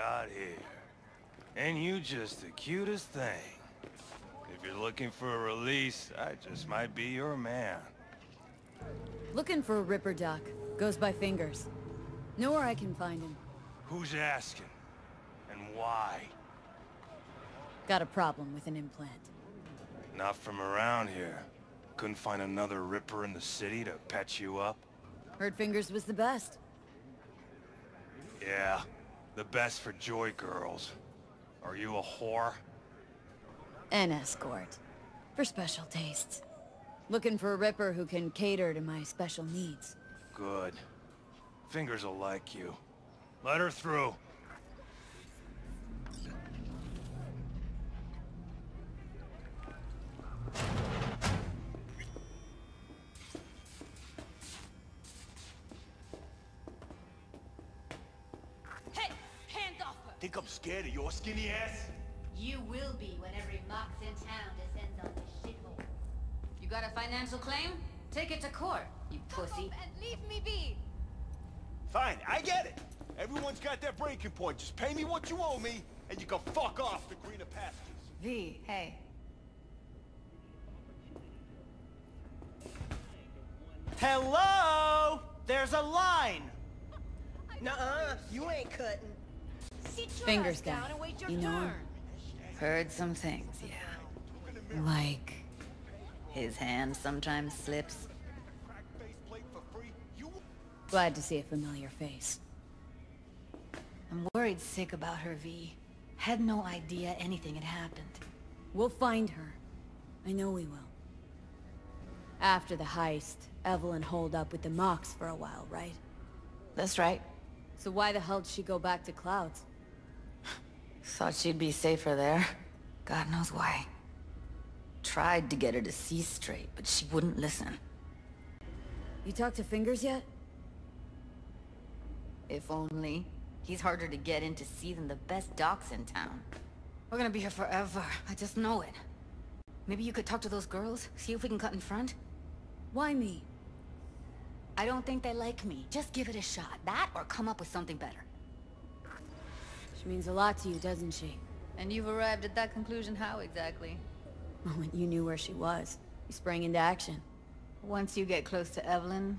out here. And you just the cutest thing. If you're looking for a release, I just might be your man. Looking for a Ripper Doc. Goes by Fingers. Know where I can find him. Who's asking? And why? Got a problem with an implant. Not from around here. Couldn't find another Ripper in the city to patch you up? Heard Fingers was the best. Yeah, the best for Joy girls. Are you a whore? An escort. For special tastes. Looking for a Ripper who can cater to my special needs. Good. Fingers will like you. Let her through. Scared of your skinny ass? You will be when every mox in town descends on this shithole. You got a financial claim? Take it to court, you pussy. and leave me be! Fine, I get it. Everyone's got their breaking point. Just pay me what you owe me, and you can fuck off to greener pastures. V, hey. Hello? There's a line! Nuh-uh, you ain't cutting. Fingers down guy. and wait your You know turn. Heard some things, yeah. Like... His hand sometimes slips. Crack face plate for free. You Glad to see a familiar face. I'm worried sick about her, V. Had no idea anything had happened. We'll find her. I know we will. After the heist, Evelyn holed up with the Mox for a while, right? That's right. So why the hell did she go back to Clouds? Thought she'd be safer there. God knows why. Tried to get her to see straight, but she wouldn't listen. You talked to Fingers yet? If only. He's harder to get in to see than the best docs in town. We're gonna be here forever. I just know it. Maybe you could talk to those girls, see if we can cut in front? Why me? I don't think they like me. Just give it a shot. That or come up with something better. She means a lot to you, doesn't she? And you've arrived at that conclusion how exactly? Moment you knew where she was, you sprang into action. Once you get close to Evelyn,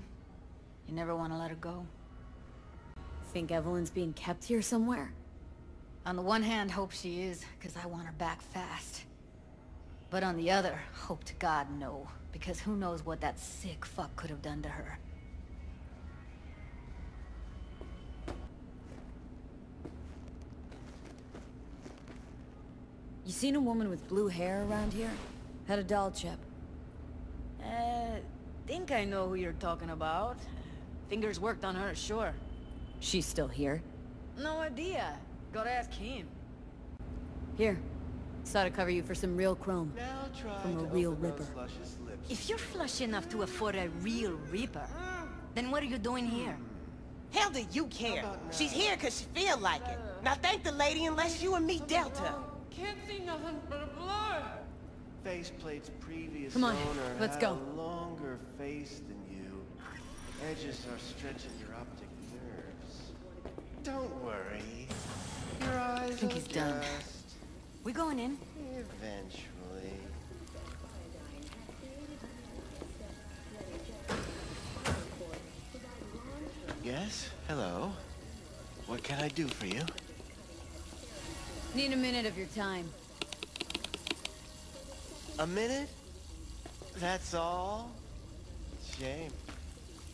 you never want to let her go. Think Evelyn's being kept here somewhere? On the one hand, hope she is, because I want her back fast. But on the other, hope to God no, because who knows what that sick fuck could have done to her. Seen a woman with blue hair around here? Had a doll chip. Uh, think I know who you're talking about. Fingers worked on her, sure. She's still here. No idea. Gotta ask him. Here. Saw to cover you for some real chrome. Now try From a to real ripper. If you're flush enough to afford a real Reaper, then what are you doing here? Hell do you care? She's here because she feel like it. Now thank the lady unless you and me dealt her. Can't see nothing but a blur. Faceplate's previous Come on, owner let's go. a longer face than you. Edges are stretching your optic nerves. Don't worry. Your eyes I think he's done. We going in? Eventually. Yes? Hello? What can I do for you? Need a minute of your time. A minute? That's all? Shame.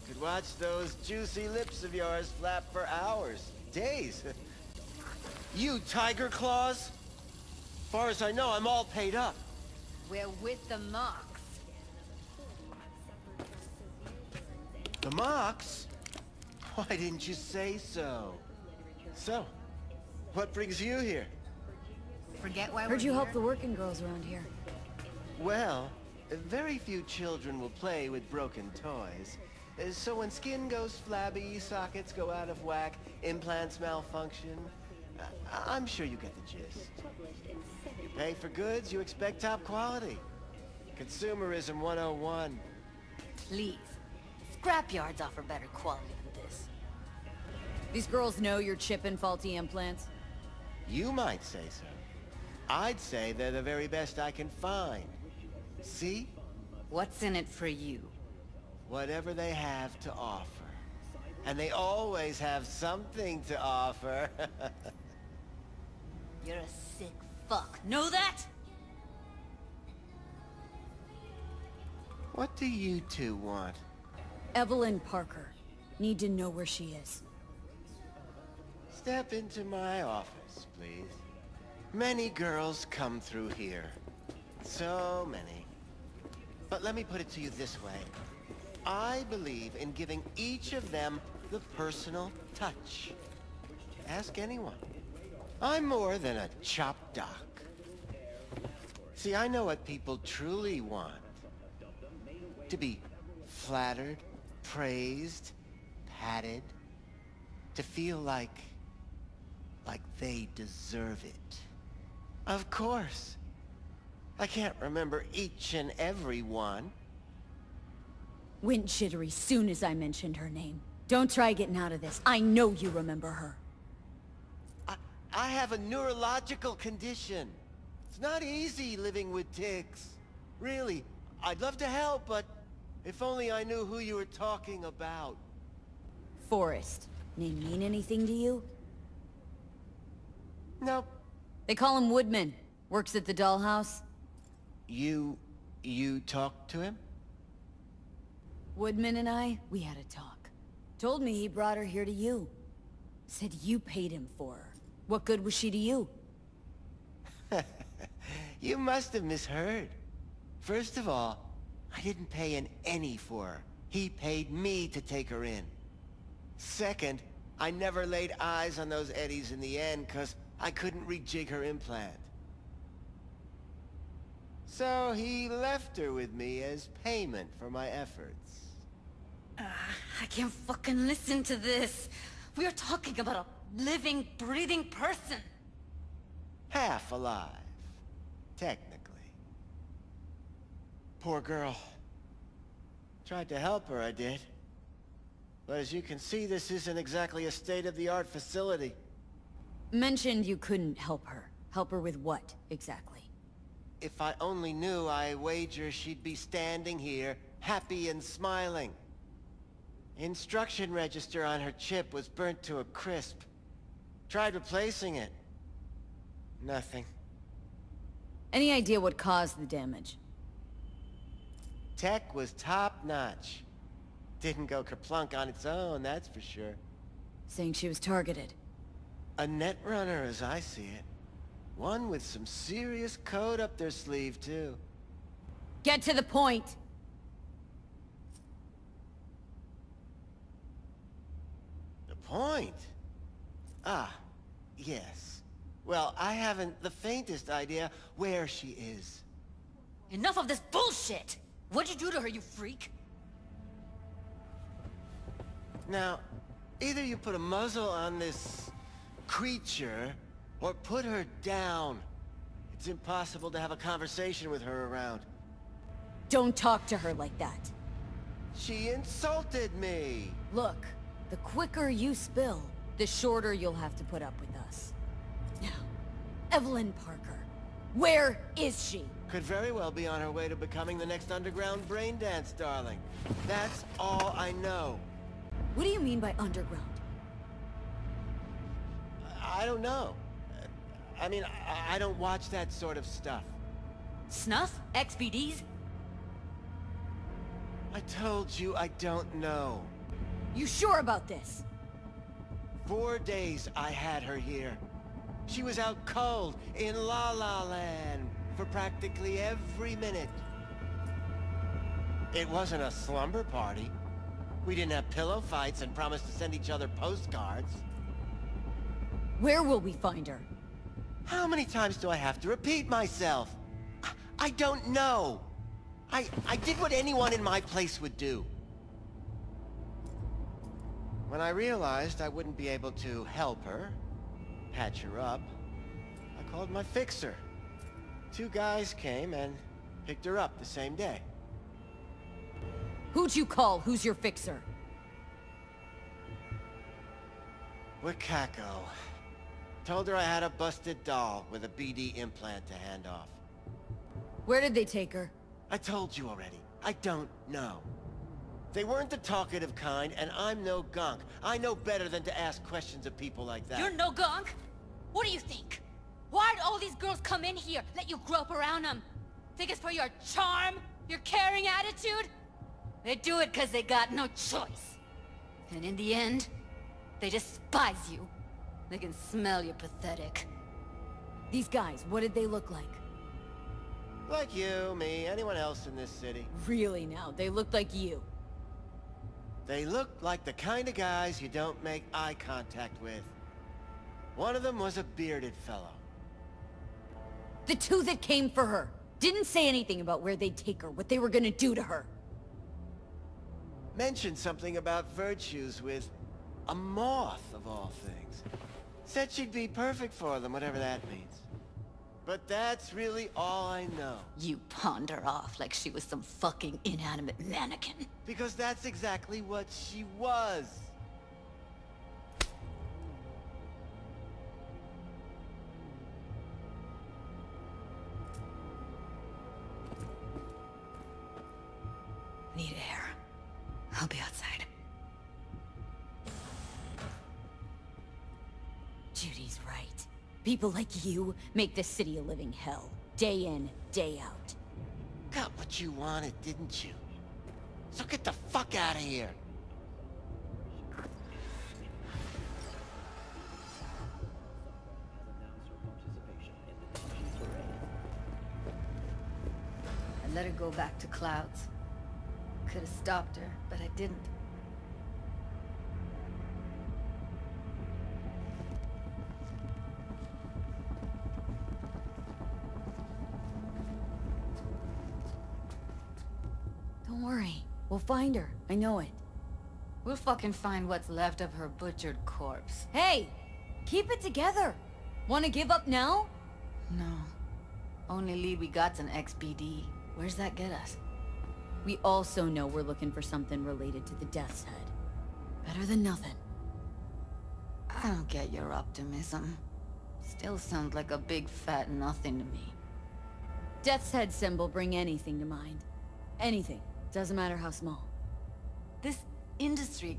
Could watch those juicy lips of yours flap for hours, days. you Tiger Claws? Far as I know, I'm all paid up. We're with the Mox. The Mox? Why didn't you say so? So, what brings you here? Forget why Heard we're you help the working girls around here. Well, very few children will play with broken toys. So when skin goes flabby, sockets go out of whack, implants malfunction, I I'm sure you get the gist. You pay for goods, you expect top quality. Consumerism 101. Please. Scrapyards offer better quality than this. These girls know you're chipping faulty implants. You might say so. I'd say they're the very best I can find. See? What's in it for you? Whatever they have to offer. And they always have something to offer. You're a sick fuck. Know that? what do you two want? Evelyn Parker. Need to know where she is. Step into my office, please. Many girls come through here. So many. But let me put it to you this way. I believe in giving each of them the personal touch. Ask anyone. I'm more than a chop doc. See, I know what people truly want. To be flattered, praised, patted. To feel like... like they deserve it. Of course. I can't remember each and every one. Went jittery soon as I mentioned her name. Don't try getting out of this. I know you remember her. I, I have a neurological condition. It's not easy living with ticks. Really, I'd love to help, but if only I knew who you were talking about. Forrest. Name mean anything to you? Nope. They call him Woodman. Works at the dollhouse. You... you talked to him? Woodman and I, we had a talk. Told me he brought her here to you. Said you paid him for her. What good was she to you? You must have misheard. First of all, I didn't pay an any for her. He paid me to take her in. Second, I never laid eyes on those eddies in the end because I couldn't rejig her implant. So he left her with me as payment for my efforts. Ah, I can't fucking listen to this. We are talking about a living, breathing person. Half alive. Technically. Poor girl. Tried to help her, I did. But as you can see, this isn't exactly a state-of-the-art facility. Mentioned you couldn't help her. Help her with what, exactly? If I only knew, I wager she'd be standing here, happy and smiling. Instruction register on her chip was burnt to a crisp. Tried replacing it. Nothing. Any idea what caused the damage? Tech was top-notch. Didn't go kerplunk on its own, that's for sure. Saying she was targeted. A netrunner as I see it. One with some serious code up their sleeve, too. Get to the point! The point? Ah, yes. Well, I haven't the faintest idea where she is. Enough of this bullshit! What'd you do to her, you freak? Now, either you put a muzzle on this creature, or put her down. It's impossible to have a conversation with her around. Don't talk to her like that. She insulted me! Look, the quicker you spill, the shorter you'll have to put up with us. Now, Evelyn Parker, where is she? Could very well be on her way to becoming the next underground brain dance darling. That's all I know. What do you mean by underground? I don't know. I mean, I, I don't watch that sort of stuff. Snuff? XBDs? I told you I don't know. You sure about this? Four days I had her here. She was out cold in La La Land for practically every minute. It wasn't a slumber party. We didn't have pillow fights and promised to send each other postcards. Where will we find her? How many times do I have to repeat myself? I, I don't know. I, I did what anyone in my place would do. When I realized I wouldn't be able to help her, patch her up, I called my fixer. Two guys came and picked her up the same day. Who'd you call? Who's your fixer? Wakako. Told her I had a busted doll with a BD implant to hand off. Where did they take her? I told you already. I don't know. They weren't the talkative kind, and I'm no gonk. I know better than to ask questions of people like that. You're no gonk? What do you think? Why'd all these girls come in here, let you grope around them? Think it's for your charm? Your caring attitude? They do it because they got no choice. And in the end, they despise you. They can smell you're pathetic. These guys, what did they look like? Like you, me, anyone else in this city. Really now, they looked like you. They looked like the kind of guys you don't make eye contact with. One of them was a bearded fellow. The two that came for her. Didn't say anything about where they'd take her, what they were gonna do to her. Mentioned something about virtues with a moth, of all things. Said she'd be perfect for them, whatever that means. But that's really all I know. You pawned her off like she was some fucking inanimate mannequin. Because that's exactly what she was. People like you make this city a living hell. Day in, day out. Got what you wanted, didn't you? So get the fuck out of here. I let her go back to Clouds. Could have stopped her, but I didn't. Worry. We'll find her. I know it. We'll fucking find what's left of her butchered corpse. Hey! Keep it together! Wanna give up now? No. Only lead we got's an XBD. Where's that get us? We also know we're looking for something related to the Death's Head. Better than nothing. I don't get your optimism. Still sounds like a big fat nothing to me. Death's Head symbol bring anything to mind. Anything. Doesn't matter how small. This industry...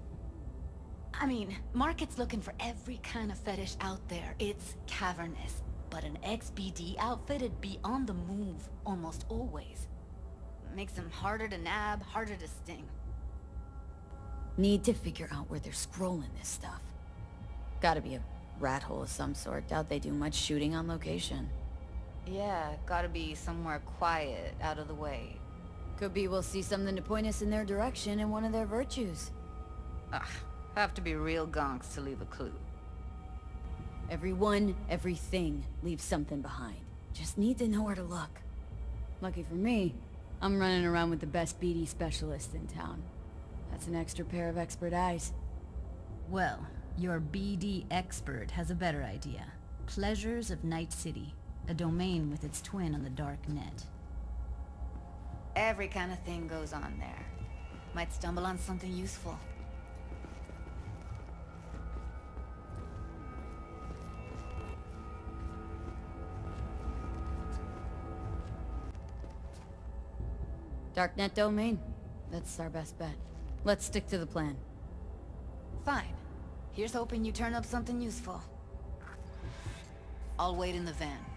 I mean, market's looking for every kind of fetish out there. It's cavernous. But an XBD outfitted be on the move, almost always. Makes them harder to nab, harder to sting. Need to figure out where they're scrolling this stuff. Gotta be a rat hole of some sort. Doubt they do much shooting on location. Yeah, gotta be somewhere quiet, out of the way. Could be we'll see something to point us in their direction in one of their virtues. Ugh, have to be real gonks to leave a clue. Everyone, everything leaves something behind. Just need to know where to look. Lucky for me, I'm running around with the best BD specialist in town. That's an extra pair of expert eyes. Well, your BD expert has a better idea. Pleasures of Night City, a domain with its twin on the dark net. Every kind of thing goes on there. Might stumble on something useful. Darknet domain. That's our best bet. Let's stick to the plan. Fine. Here's hoping you turn up something useful. I'll wait in the van.